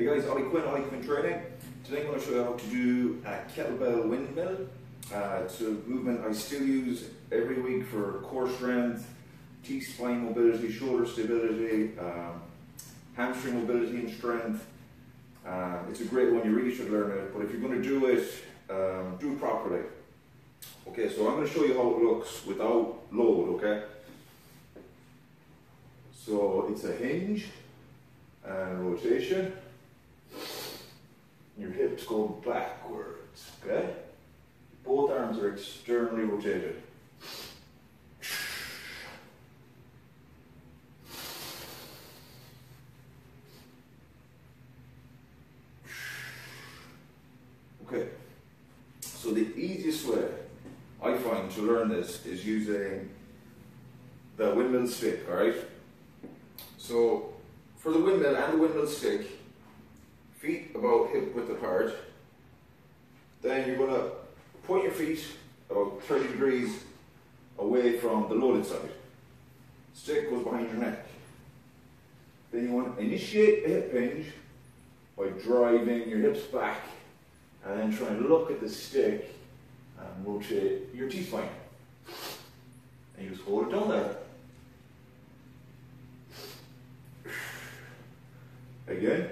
Hey guys, Ollie Quinn, Ollie Quinn Training. Today I'm going to show you how to do a kettlebell windmill. Uh, it's a movement I still use every week for core strength, T-spine mobility, shoulder stability, um, hamstring mobility and strength. Uh, it's a great one, you really should learn it, but if you're going to do it, um, do it properly. Okay, so I'm going to show you how it looks without load, okay? So it's a hinge and rotation. Go backwards, okay? Both arms are externally rotated. Okay, so the easiest way I find to learn this is using the windmill stick, alright? So for the windmill and the windmill stick, feet about hip width apart, then you're going to point your feet about 30 degrees away from the loaded side. Stick goes behind your neck. Then you want to initiate a hip hinge by driving your hips back and then try and look at the stick and rotate your T-spine. And you just hold it down there. Again,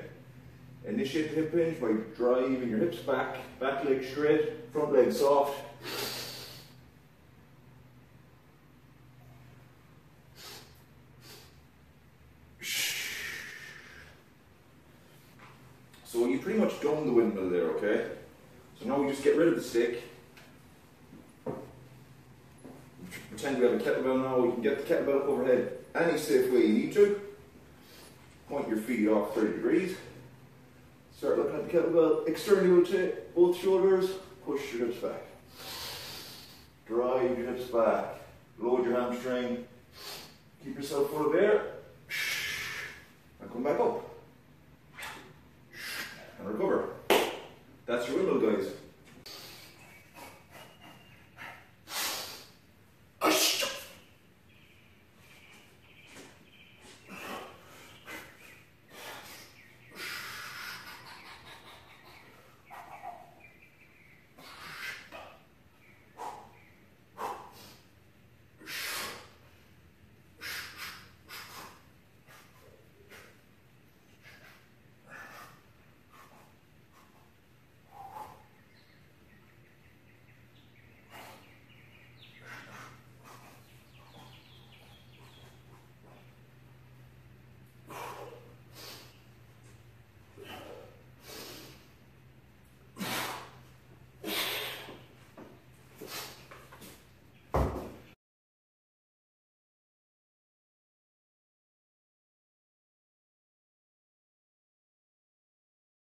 initiate the hip hinge by driving your hips back, back leg straight, front leg soft. So you pretty much done the windmill there, okay? So now we just get rid of the stick. Pretend we have a kettlebell now, we can get the kettlebell overhead any safe way you need to. Point your feet off 30 degrees. Start looking at the kettlebell, externally rotate both shoulders, push your hips back. Drive your hips back, load your hamstring, keep yourself full of air, and come back up. And recover. That's your windmill, guys.